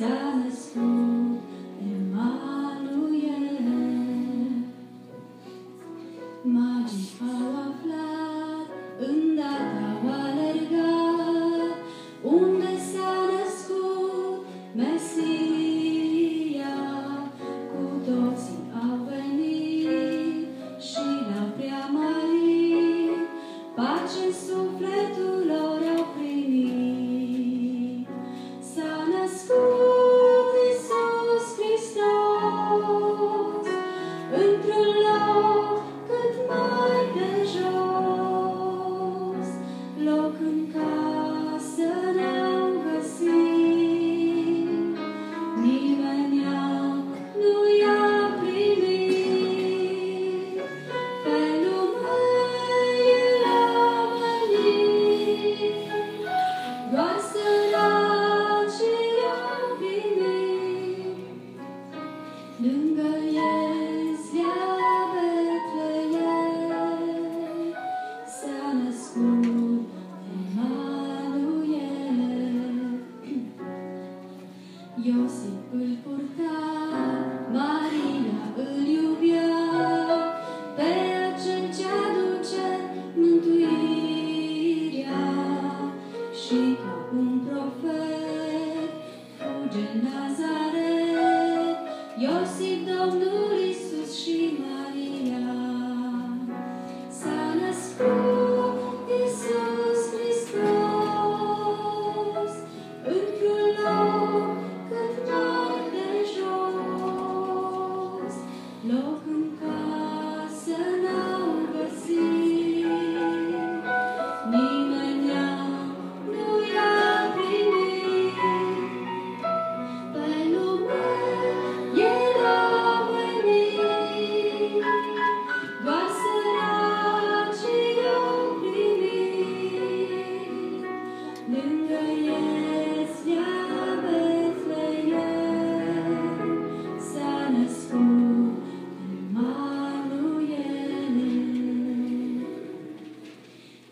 Sana. de Nazare, Iosif Domnul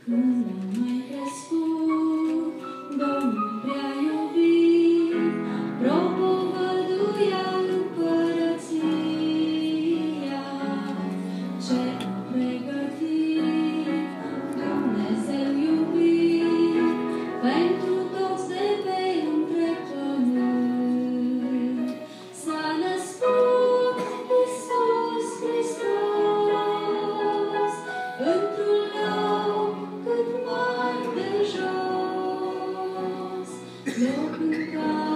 Mm-hmm. Yeah.